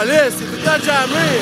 Calais, c'est tout le temps jamais.